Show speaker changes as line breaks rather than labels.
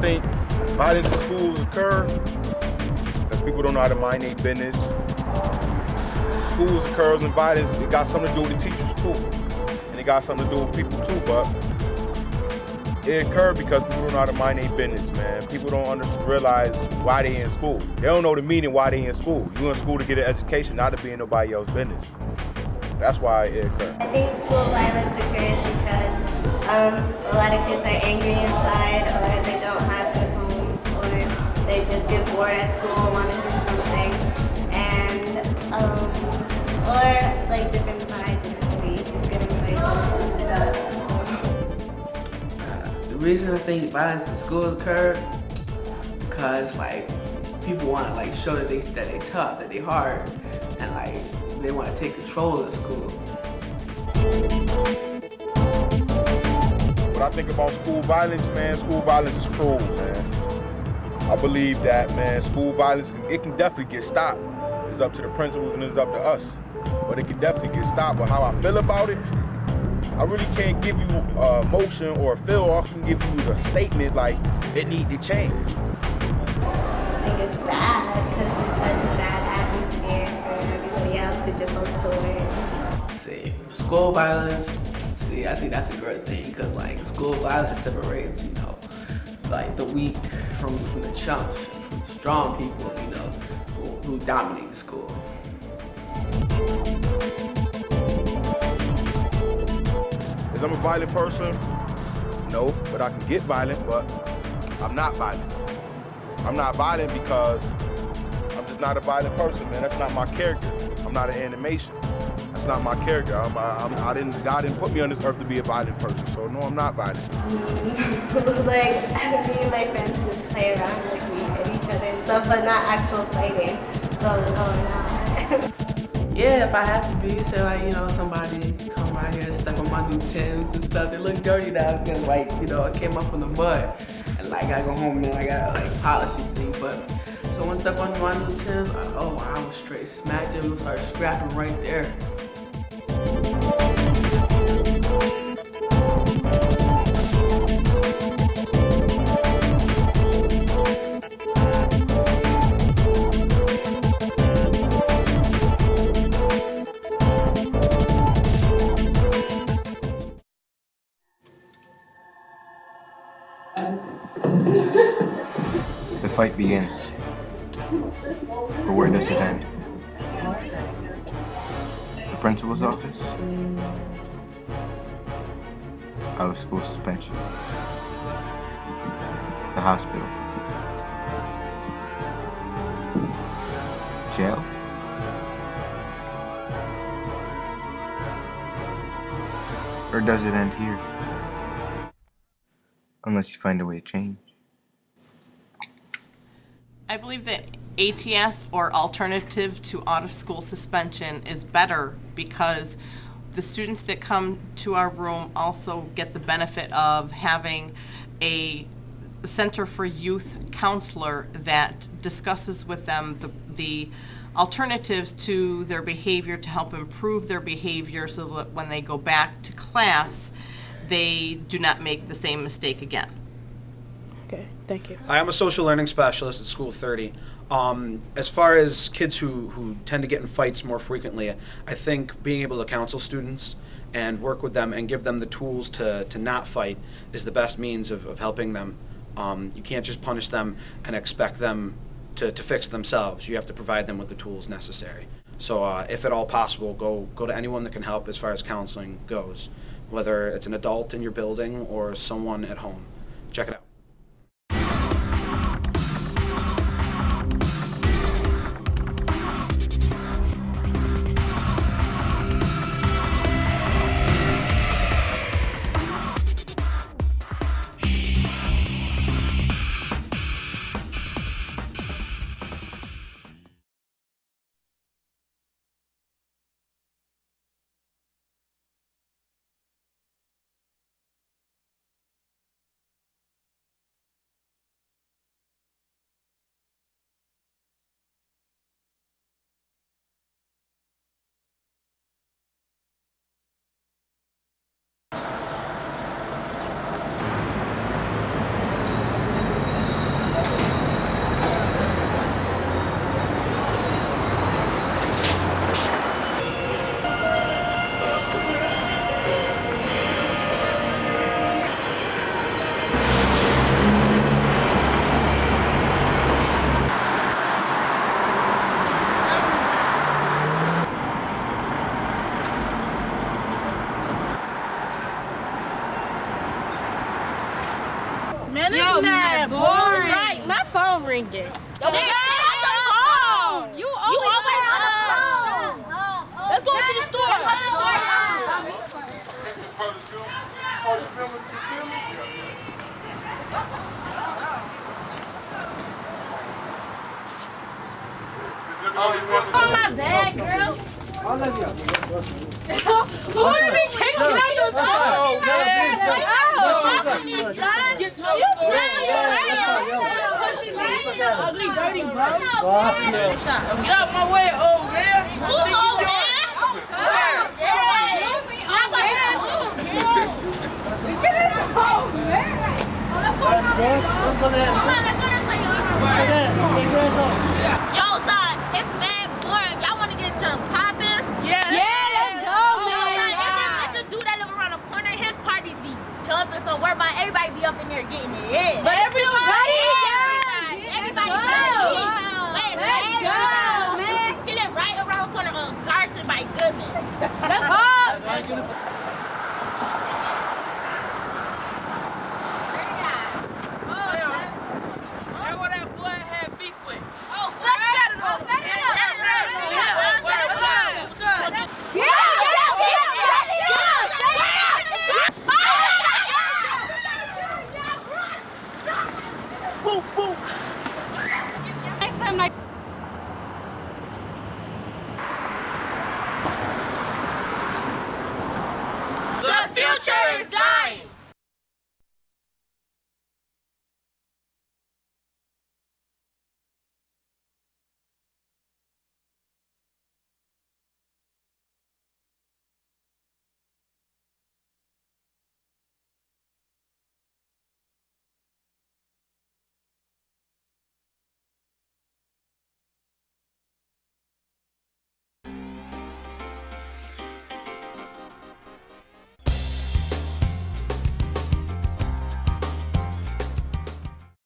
think violence in schools occur because people don't know how to mind their business. Schools occurs and violence, it got something to do with the teachers too. And it got something to do with people too, but it occurred because people don't know how to mind their business, man. People don't under, realize why they in school. They don't know the meaning why they in school. You in school to get an education, not to be in nobody else's business. That's why it occurred.
Bored at school and want to do something. And, um, or like different sides of the city, just getting fights and stuff.
Uh, the reason I think violence in schools occur because like people want to like show that they that they tough, that they hard, and like they want to take control of the school.
When I think about school violence, man, school violence is cruel, man. I believe that, man, school violence, it can definitely get stopped. It's up to the principals and it's up to us. But it can definitely get stopped. But how I feel about it, I really can't give you a motion or a feel. I can give you a statement like it need to change.
I think it's bad because it sets a bad atmosphere for everybody else who just wants to learn.
See, school violence. See, I think that's a great thing because like school violence separates, you know, like the weak from from the chumps, from the strong people, you know, who, who dominate the school.
Is I'm a violent person? No, but I can get violent, but I'm not violent. I'm not violent because I'm just not a violent person, man. That's not my character. I'm not an animation. That's not my character. I'm, I'm, I didn't, God didn't put me on this earth to be a violent person, so no, I'm not violent.
like me and my friends just play around, like we hit each other and stuff, but not actual fighting. So no, not.
Yeah, if I have to be, say like, you know, somebody come out here and step on my new Timbs and stuff, they look dirty now because like, you know, I came up from the mud. And like, I go home and I gotta like polish these things. But someone step on my new Timbs, I, oh, I was straight smacked them, we start scrapping right there.
Fight begins. But where does it end? The principal's office? Out of school suspension. The hospital. Jail? Or does it end here? Unless you find a way to change.
I believe that ATS or alternative to out-of-school suspension is better because the students that come to our room also get the benefit of having a Center for Youth counselor that discusses with them the, the alternatives to their behavior to help improve their behavior so that when they go back to class, they do not make the same mistake again.
Okay, thank you.
I am a social learning specialist at School 30. Um, as far as kids who, who tend to get in fights more frequently, I think being able to counsel students and work with them and give them the tools to, to not fight is the best means of, of helping them. Um, you can't just punish them and expect them to, to fix themselves. You have to provide them with the tools necessary. So uh, if at all possible, go, go to anyone that can help as far as counseling goes, whether it's an adult in your building or someone at home. Check it out.
It's not boring. Right, my phone ringing. Yo, man, on the phone. You always, you always on the phone. Let's go to the store. On oh, my bag, girl. Who are you kicking out your phone?
Bro. Get out my way, old man.
Who's old man? Yo, son, it's mad boring. Y'all want to get drunk popping?
Yeah, yeah,
let's go, man. If the dude that live around the corner, his parties be jumping somewhere, but everybody be up in there getting it.
But everybody,
Everybody,
Let's
Let's
go,
man. He live right around the corner of Garson by Goodman.
Let's